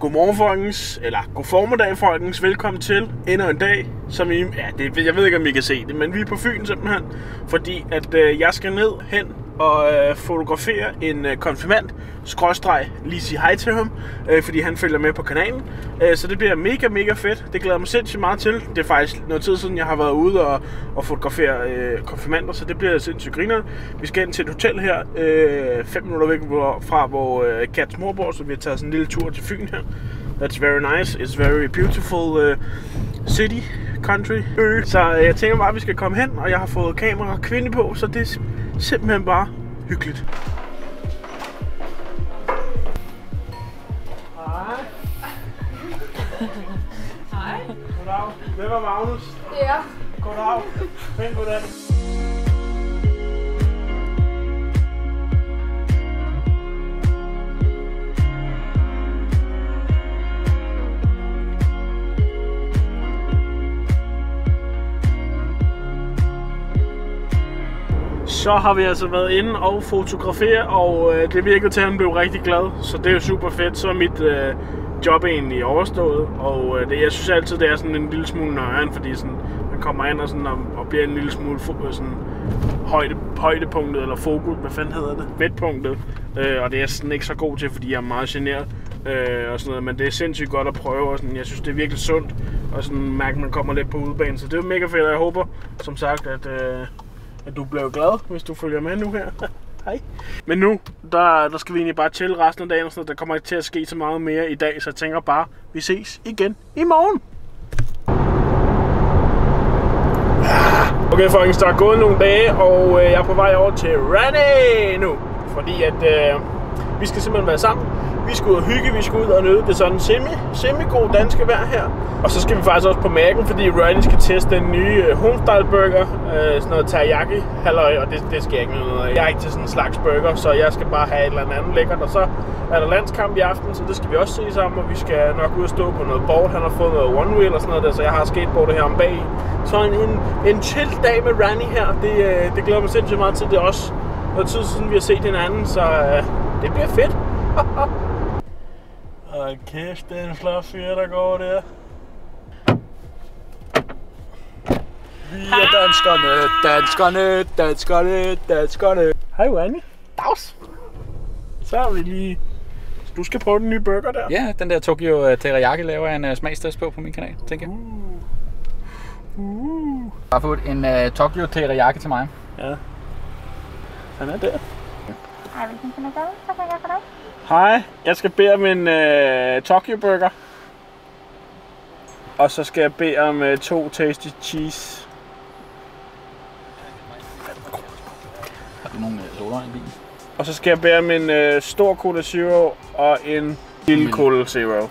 Godmorgen folkens, eller god formiddag folkens, velkommen til endnu en dag, som I, ja, det, jeg ved ikke om I kan se det, men vi er på Fyn simpelthen, fordi at øh, jeg skal ned hen og øh, fotografere en øh, konfirmand, skråstreg, lige sige hej til ham, øh, fordi han følger med på kanalen, øh, så det bliver mega, mega fedt, det glæder mig sindssygt meget til, det er faktisk noget tid siden, jeg har været ude og, og fotografere øh, konfirmander, så det bliver sindssygt griner. Vi skal ind til et hotel her, øh, fem minutter væk fra, hvor øh, Kats mor bor, så vi har taget sådan en lille tur til Fyn her. That's very nice. It's very beautiful uh, city, country. Så uh, jeg tænker bare, at vi skal komme hen, og jeg har fået kamera og kvinde på, så det er simpelthen bare hyggeligt. Hej. Hej. Goddag. Hvem er Magnus? Ja. Goddag. Pænt goddag. Så har vi altså været inde og fotografere, og øh, det virkede til, at han blev rigtig glad. Så det er jo super fedt. Så er mit øh, job egentlig overstået. Og øh, det, jeg synes altid, det er sådan en lille smule nøjeren, fordi sådan, man kommer ind og, sådan, og, og bliver en lille smule fo- øh, sådan, højde, højdepunktet, eller fokus, hvad fanden hedder det? Midtpunktet. Øh, og det er jeg sådan ikke så god til, fordi jeg er meget generet. Øh, og sådan noget, men det er sindssygt godt at prøve, og sådan, jeg synes, det er virkelig sundt, og sådan mærke, at man kommer lidt på udebane, så det er mega fedt, og jeg håber, som sagt, at, øh, at du bliver glad, hvis du følger med nu her. Hej. Men nu, der, der skal vi egentlig bare til resten af dagen, og sådan noget. der kommer ikke til at ske så meget mere i dag, så jeg tænker bare, vi ses igen i morgen. Okay, folkens, der er gået nogle dage, og øh, jeg er på vej over til Rennie nu. Fordi at øh, vi skal simpelthen være sammen. Vi skal ud og hygge, vi skal ud og nyde det sådan semi, semi-god danske vejr her. Og så skal vi faktisk også på mærken, fordi Ryan skal teste den nye øh, homestyle burger. Øh, sådan noget teriyaki halløj, og det, det skal jeg ikke med noget af. Jeg er ikke til sådan en slags burger, så jeg skal bare have et eller andet lækkert. Og så er der landskamp i aften, så det skal vi også se sammen. Og vi skal nok ud og stå på noget board. Han har fået noget one wheel og sådan noget der, så jeg har skateboardet her om bag. Så en, en, en chill dag med Rani her, det, øh, det glæder mig sindssygt meget til. Det er også noget tid siden, vi har set hinanden, så øh, det bliver fedt. Hold kæft, det er en flot fyr, der går der. Vi er danskerne, danskerne, danskerne, danskerne. Hej, Wanny. Dags. Så har vi lige... Du skal prøve den nye burger der. Ja, den der Tokyo øh, Teriyaki laver jeg en uh, smagstest på på min kanal, tænker jeg. Uh. Bare fået en uh, Tokyo Teriyaki til mig. Ja. Han er der. Hej, jeg skal bede om en uh, Tokyo burger. Og så skal jeg bede om uh, to tasty cheese. Har du nogle uh, sodaer i bilen? Og så skal jeg bede om en uh, stor Cola Zero og en lille Cola Zero.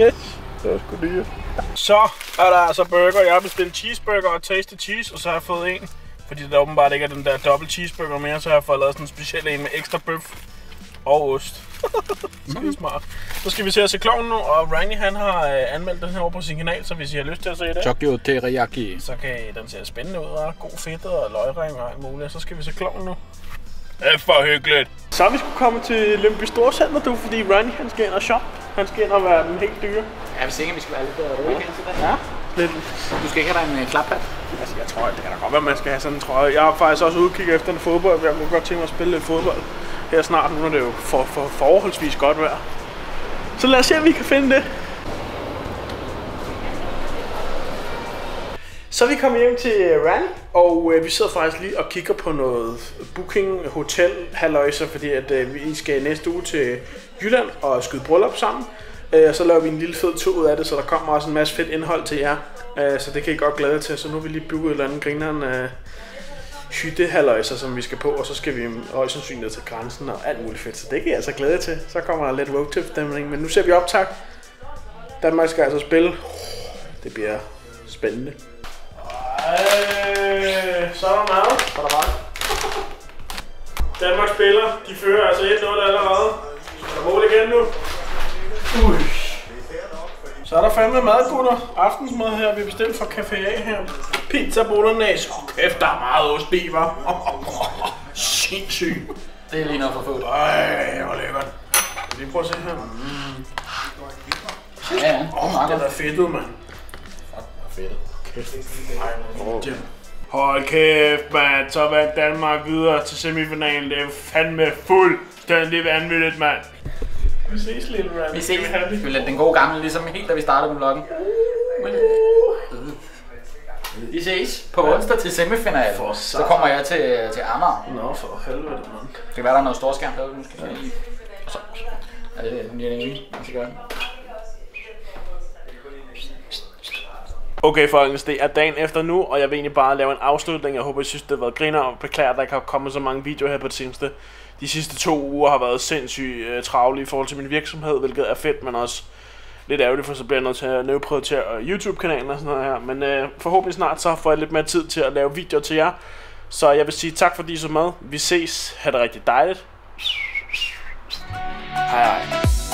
Yes, det var sgu dyrt. Så er der altså burger. Jeg har bestilt cheeseburger og tasty cheese, og så har jeg fået en. Fordi der åbenbart ikke er den der dobbelt cheeseburger mere, så har jeg fået lavet sådan en speciel en med ekstra bøf og ost. så det er smart. Så skal vi se at se kloven nu, og Randy han har øh, anmeldt den her over på sin kanal, så hvis I har lyst til at se det, Tokyo Teriyaki. så kan den se spændende ud, og god fedt og løgring og alt muligt. Så skal vi se kloven nu. Det er for hyggeligt. Så er vi skulle komme til Lømby Storcenter, du, fordi Randy han skal ind og shoppe. Han skal ind og være den helt dyre. Ja, hvis ikke vi skal være lidt rolige til det. Ja. Lidt. Du skal ikke have dig en uh, klaphat? Altså, jeg tror, det kan da godt være, man skal have sådan en trøje. Jeg har faktisk også udkigget efter en fodbold. Jeg kunne godt tænke mig at spille lidt fodbold her snart. Nu er det jo for, for forholdsvis godt vejr. Så lad os se, om vi kan finde det. Så vi kommet hjem til Rand, og øh, vi sidder faktisk lige og kigger på noget booking, hotel, halløjser, fordi at øh, vi skal næste uge til Jylland og skyde bryllup sammen. Øh, og så laver vi en lille fed tur ud af det, så der kommer også en masse fedt indhold til jer. Øh, så det kan I godt glæde jer til. Så nu har vi lige bygget et eller andet grineren øh, som vi skal på, og så skal vi højst sandsynligt til grænsen og alt muligt fedt. Så det kan jeg altså glæde jer til. Så kommer der lidt roadtrip stemning, men nu ser vi optag. Danmark skal altså spille. Det bliver spændende. Øh, så er der mad. Så er der mad. Danmark spiller. De fører altså 1-0 allerede. Så mål igen nu. Ui. Så er der fandme mad, gutter. Aftensmad her. Vi bestilt fra Café A her. Pizza bolognese. Åh, kæft, der er meget ost i, hva'? Sindssygt. Det er lige noget for fået. Ej, hvor lækkert. Lige prøve at se her? Mm. Ja, ja. Åh, oh, den er fedtet, mand. Fedt. Hold kæft, mand. Så vandt Danmark videre til semifinalen. Det er fandme fuldstændig vanvittigt, mand. Vi ses, lille Rand. Vi ses. Vi lade den gode gamle, ligesom helt da vi startede med vloggen. Vi ses på onsdag til semifinalen. For Så kommer jeg til, til Amager. Nå, for helvede, mand. Det kan være, der er noget storskærm derude, du skal se i. Og så... Ja, det er lige en jeg skal gøre. Okay, folkens, det er dagen efter nu, og jeg vil egentlig bare lave en afslutning. Jeg håber, I synes, det har været griner, og beklager, at der ikke har kommet så mange videoer her på det seneste. De sidste to uger har været sindssygt øh, travle i forhold til min virksomhed, hvilket er fedt, men også lidt ærgerligt, for så bliver jeg nødt til at nedprioritere øh, YouTube-kanalen og sådan noget her. Men øh, forhåbentlig snart så får jeg lidt mere tid til at lave videoer til jer. Så jeg vil sige tak, fordi I så med. Vi ses. Ha' det rigtig dejligt. Hej hej.